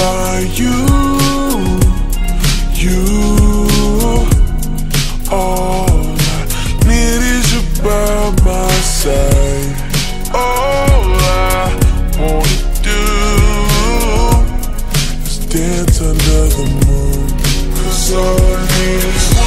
by you You All I need is you by my side All I wanna do Is dance under the moon Cause all I need is you.